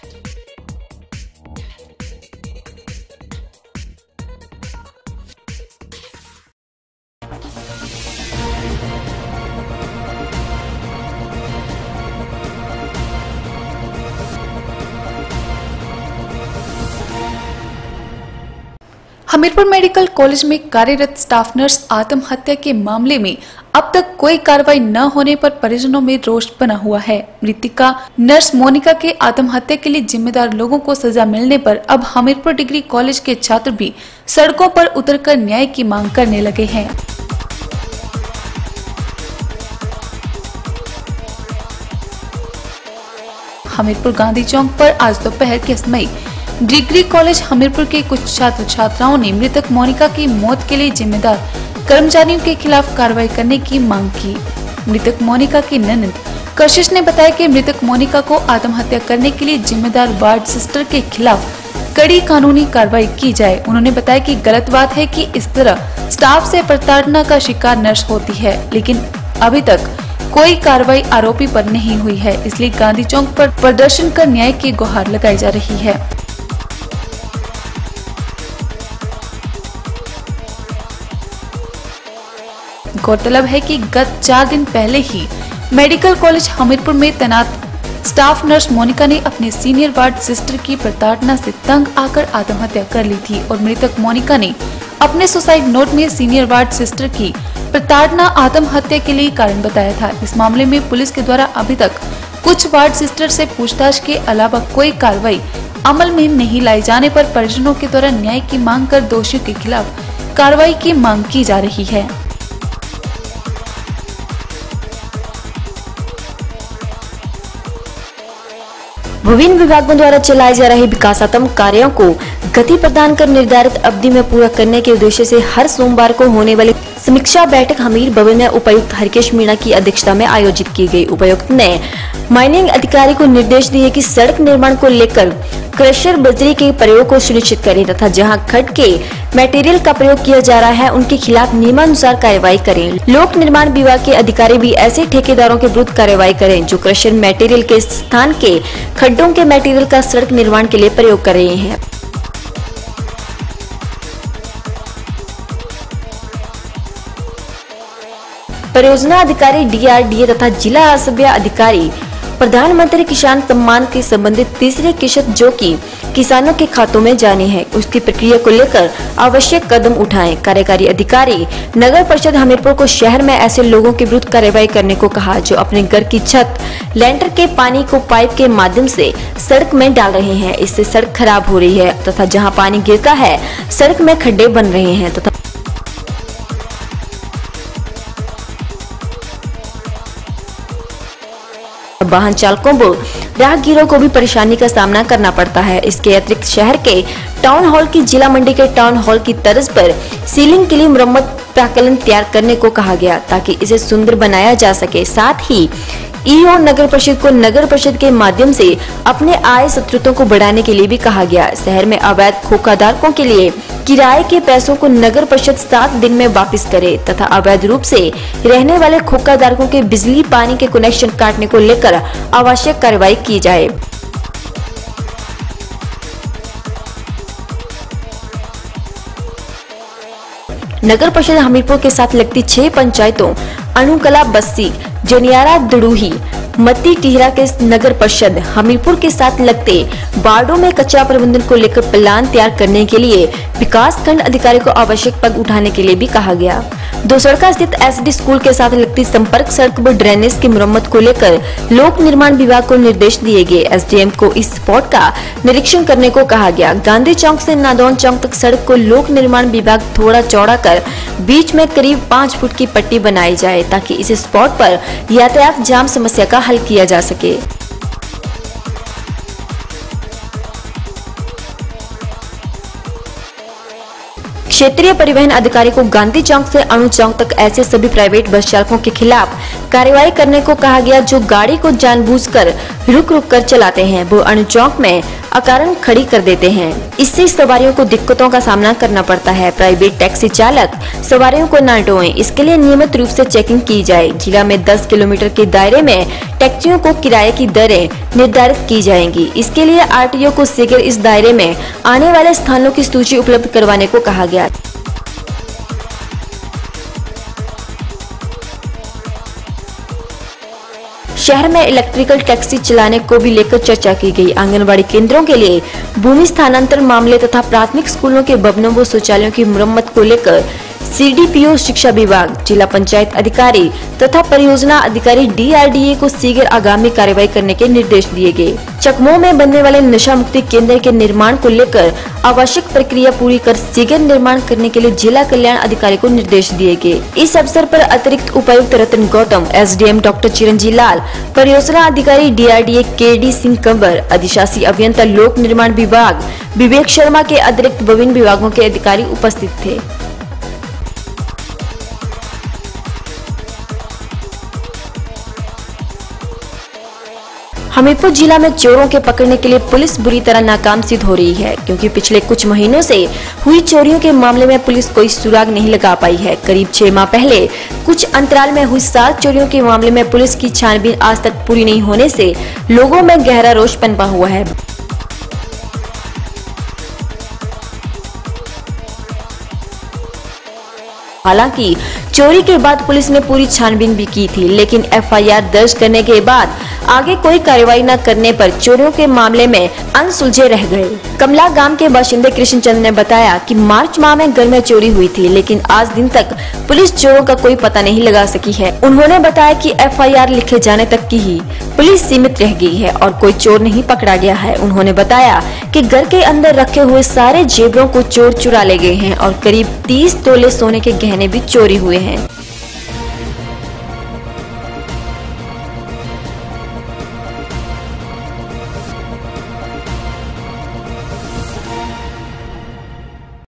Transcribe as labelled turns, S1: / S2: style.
S1: Thank you. Hamirpur medical college में कार्यरत staff nurse आत्महत्या के मामले में अब तक कोई कार्रवाई न होने पर परिजनों में रोष बना हुआ है। मृतिका, नर्स मोनिका के आत्महत्या के लिए जिम्मेदार लोगों को सजा मिलने पर अब हमीरपुर डिग्री कॉलेज के छात्र भी सड़कों पर उतरकर न्याय की मांग करने लगे हैं। हमीरपुर गांधी चौक पर आज दोपहर के समय डिग्री कॉलेज हमीरपुर के कुछ छात्र छात्राओं ने मृतक मोनिका की मौत के लिए जिम्मेदार कर्मचारियों के खिलाफ कार्रवाई करने की मांग की। मृतक मोनिका की ननद कशिश ने बताया कि मृतक मोनिका को आत्महत्या करने के लिए जिम्मेदार वार्ड सिस्टर के खिलाफ कड़ी कानूनी कार्रवाई की जाए। उन्होंने बताया कि गलत बात है कि इस तरह स्टाफ से प्रताड़ना का शिकार नर्स होती है, लेकिन अभी तक कोई कार्रवाई आरोपी पर नहीं हुई है। इसलिए गांधी चौक पर प्रदर्शन कर न्याय की गुहार लगाई जा रही है। गौरतलब है कि गत चार दिन पहले ही मेडिकल कॉलेज हमीरपुर में तैनात स्टाफ नर्स मोनिका ने अपने सीनियर वार्ड सिस्टर की प्रताड़ना से तंग आकर आत्महत्या कर ली थी और मृतक मोनिका ने अपने सुसाइड नोट में सीनियर वार्ड सिस्टर की प्रताड़ना, आत्महत्या के लिए कारण बताया था। इस मामले में पुलिस के द्वारा अभी तक कुछ वार्ड सिस्टर से पूछताछ के अलावा कोई कार्रवाई अमल में नहीं लाए जाने पर परिजनों के द्वारा न्याय की मांग कर दोषियों के खिलाफ कार्रवाई की मांग की जा रही है।
S2: विभिन्न विभागों द्वारा चलाए जा रहे विकासात्मक कार्यों को गति प्रदान कर निर्धारित अवधि में पूरा करने के उद्देश्य से हर सोमवार को होने वाली समीक्षा बैठक हमीर भवन में उपायुक्त हरकेश मीणा की अध्यक्षता में आयोजित की गई। उपायुक्त ने माइनिंग अधिकारी को निर्देश दिए कि सड़क निर्माण को लेकर क्रशर बजरी के प्रयोग को सुनिश्चित करें तथा जहाँ खड के मटेरियल का प्रयोग किया जा रहा है, उनके खिलाफ नियमानुसार कार्रवाई करें। लोक निर्माण विभाग के अधिकारी भी ऐसे ठेकेदारों के विरुद्ध कार्रवाई करें, जो क्रशर मटेरियल के स्थान के खड्डों के मटेरियल का सड़क निर्माण के लिए प्रयोग कर रहे हैं। परियोजना अधिकारी डीआरडीए तथा जिला असभ्य अधिकारी, प्रधानमंत्री किसान सम्मान के संबंधित तीसरे किश्त जो कि किसानों के खातों में जाने हैं। उसकी प्रक्रिया को लेकर आवश्यक कदम उठाएँ। कार्यकारी अधिकारी नगर परिषद हमीरपुर को शहर में ऐसे लोगों के विरुद्ध कार्रवाई करने को कहा, जो अपने घर की छत, लेंटर के पानी को पाइप के माध्यम से सड़क में डाल रहे हैं। इससे सड़क खराब हो रही है तथा जहाँ पानी गिरता है, सड़क में खड्डे बन रहे हैं तथा वाहन चालकों व राहगीरों को भी परेशानी का सामना करना पड़ता है। इसके अतिरिक्त शहर के टाउन हॉल की जिला मंडी के टाउन हॉल की तर्ज पर सीलिंग के लिए मुरम्मत प्राकलन तैयार करने को कहा गया, ताकि इसे सुंदर बनाया जा सके। साथ ही ईओ नगर परिषद को नगर परिषद के माध्यम से अपने आय स्रोतों को बढ़ाने के लिए भी कहा गया। शहर में अवैध खोखाधारकों के लिए किराए के पैसों को नगर परिषद सात दिन में वापस करे तथा अवैध रूप से रहने वाले खोखा धारकों के बिजली, पानी के कनेक्शन काटने को लेकर आवश्यक कार्रवाई की जाए। नगर परिषद हमीरपुर के साथ लगती छह पंचायतों, अणुकला, बस्ती जोनियारा दुड़ूही मती टिहरा के नगर परिषद हमीरपुर के साथ लगते वार्डो में कचरा प्रबंधन को लेकर प्लान तैयार करने के लिए विकास खंड अधिकारी को आवश्यक पग उठाने के लिए भी कहा गया। दो सड़का स्थित एसडी स्कूल के साथ लगती संपर्क सड़क व ड्रेनेज की मरम्मत को लेकर लोक निर्माण विभाग को निर्देश दिए गए। एसडीएम को इस स्पॉट का निरीक्षण करने को कहा गया। गांधी चौक से नादौन चौक तक सड़क को लोक निर्माण विभाग थोड़ा चौड़ा कर बीच में करीब पाँच फुट की पट्टी बनाई जाए ताकि इस स्पॉट पर यातायात जाम समस्या का हल किया जा सके। क्षेत्रीय परिवहन अधिकारी को गांधी चौक से अणु चौक तक ऐसे सभी प्राइवेट बस चालकों के खिलाफ कार्रवाई करने को कहा गया, जो गाड़ी को जानबूझकर रुक रुक कर चलाते हैं। वो अणु चौक में अकारण खड़ी कर देते हैं। इससे सवारियों को दिक्कतों का सामना करना पड़ता है। प्राइवेट टैक्सी चालक सवारियों को न डोए इसके लिए नियमित रूप से चेकिंग की जाए। जिला में 10 किलोमीटर के दायरे में टैक्सियों को किराए की दरें निर्धारित की जाएँगी। इसके लिए आरटीओ को शीघ्र इस दायरे में आने वाले स्थानों की सूची उपलब्ध करवाने को कहा गया। शहर में इलेक्ट्रिकल टैक्सी चलाने को भी लेकर चर्चा की गई। आंगनबाड़ी केंद्रों के लिए भूमि स्थानांतरण मामले तथा प्राथमिक स्कूलों के भवनों व शौचालयों की मरम्मत को लेकर सीडीपीओ शिक्षा विभाग, जिला पंचायत अधिकारी तथा परियोजना अधिकारी डीआरडीए को शीघ्र आगामी कार्यवाही करने के निर्देश दिए गए। चकमो में बनने वाले नशा मुक्ति केंद्र के निर्माण को लेकर आवश्यक प्रक्रिया पूरी कर शीघ्र निर्माण करने के लिए जिला कल्याण अधिकारी को निर्देश दिए गए। इस अवसर पर अतिरिक्त उपायुक्त रतन गौतम, एसडीएम डॉक्टर चिरंजी लाल, परियोजना अधिकारी डीआरडीए के डी सिंह कंवर अधिशासी अभियंता लोक निर्माण विभाग, विवेक शर्मा के अतिरिक्त विभिन्न विभागों के अधिकारी उपस्थित थे। हमीरपुर जिला में चोरों के पकड़ने के लिए पुलिस बुरी तरह नाकाम सिद्ध हो रही है, क्योंकि पिछले कुछ महीनों से हुई चोरियों के मामले में पुलिस कोई सुराग नहीं लगा पाई है। करीब छह माह पहले कुछ अंतराल में हुई सात चोरियों के मामले में पुलिस की छानबीन आज तक पूरी नहीं होने से लोगों में गहरा रोष पनपा हुआ है। हालाँकि चोरी के बाद पुलिस ने पूरी छानबीन भी की थी, लेकिन एफआईआर दर्ज करने के बाद आगे कोई कार्रवाई न करने पर चोरों के मामले में अनसुलझे रह गए। कमला गाँव के बाशिंदे कृष्ण चंद ने बताया कि मार्च माह में घर में चोरी हुई थी, लेकिन आज दिन तक पुलिस चोरों का कोई पता नहीं लगा सकी है। उन्होंने बताया कि एफआईआर लिखे जाने तक की ही पुलिस सीमित रह गई है और कोई चोर नहीं पकड़ा गया है। उन्होंने बताया कि घर के अंदर रखे हुए सारे जेबरों को चोर चुरा ले गए हैं और करीब तीस तोले सोने के गहने भी चोरी हुए हैं।